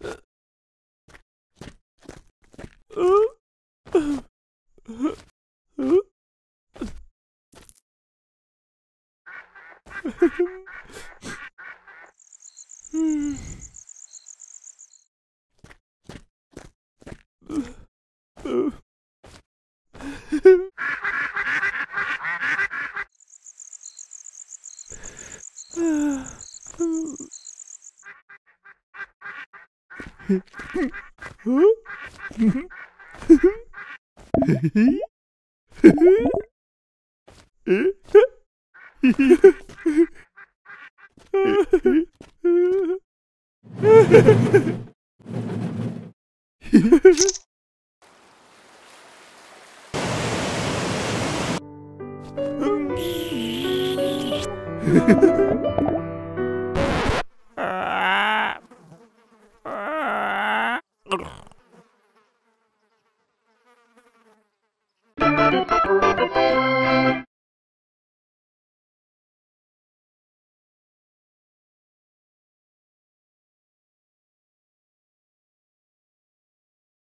Hmm. Ha ha ha! Thank you.